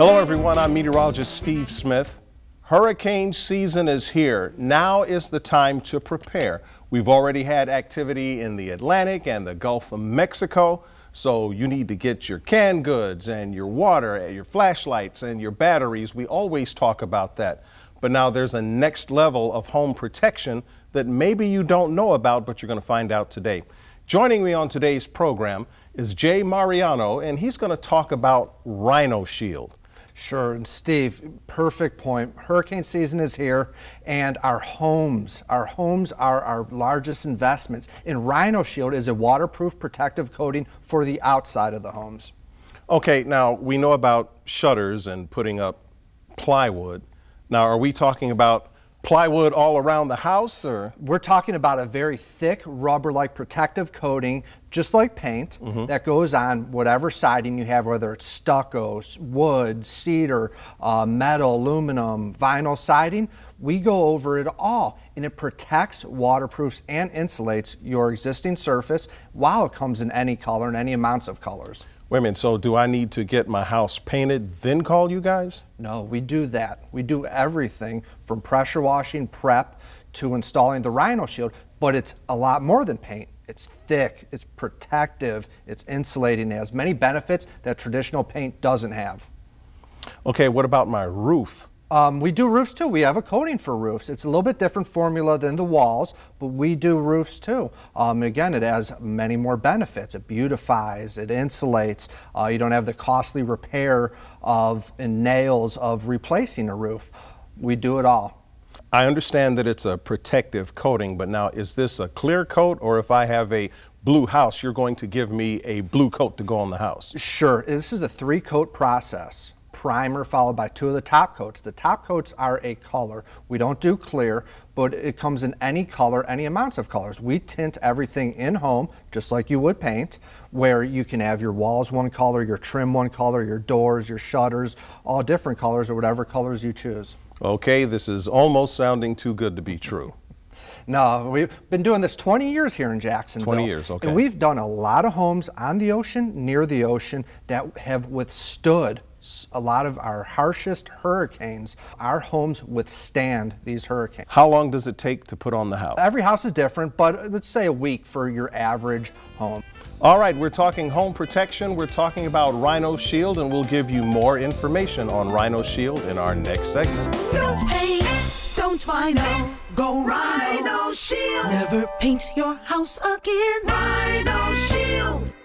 Hello, everyone. I'm meteorologist Steve Smith. Hurricane season is here. Now is the time to prepare. We've already had activity in the Atlantic and the Gulf of Mexico, so you need to get your canned goods and your water, your flashlights and your batteries. We always talk about that. But now there's a next level of home protection that maybe you don't know about, but you're going to find out today. Joining me on today's program is Jay Mariano, and he's going to talk about Rhino Shield. Sure, and Steve, perfect point. Hurricane season is here, and our homes, our homes are our largest investments. And Rhino Shield is a waterproof protective coating for the outside of the homes. Okay, now we know about shutters and putting up plywood. Now, are we talking about plywood all around the house or? We're talking about a very thick rubber like protective coating just like paint mm -hmm. that goes on whatever siding you have whether it's stucco wood cedar uh, metal aluminum vinyl siding. We go over it all and it protects waterproofs and insulates your existing surface while it comes in any color and any amounts of colors Wait a minute, so do I need to get my house painted, then call you guys? No, we do that. We do everything from pressure washing, prep, to installing the Rhino Shield, but it's a lot more than paint. It's thick, it's protective, it's insulating, it has many benefits that traditional paint doesn't have. Okay, what about my roof? Um, we do roofs too. We have a coating for roofs. It's a little bit different formula than the walls, but we do roofs too. Um, again, it has many more benefits. It beautifies, it insulates. Uh, you don't have the costly repair of and nails of replacing a roof. We do it all. I understand that it's a protective coating, but now is this a clear coat or if I have a blue house, you're going to give me a blue coat to go on the house? Sure. This is a three coat process primer followed by two of the top coats. The top coats are a color. We don't do clear, but it comes in any color, any amounts of colors. We tint everything in home, just like you would paint, where you can have your walls one color, your trim one color, your doors, your shutters, all different colors or whatever colors you choose. Okay, this is almost sounding too good to be true. No, we've been doing this 20 years here in Jacksonville. 20 years, okay. And we've done a lot of homes on the ocean, near the ocean, that have withstood a lot of our harshest hurricanes, our homes withstand these hurricanes. How long does it take to put on the house? Every house is different, but let's say a week for your average home. All right, we're talking home protection. We're talking about Rhino Shield, and we'll give you more information on Rhino Shield in our next segment. No paint, Rhino, go Rhino Shield. Never paint your house again. Rhino Shield.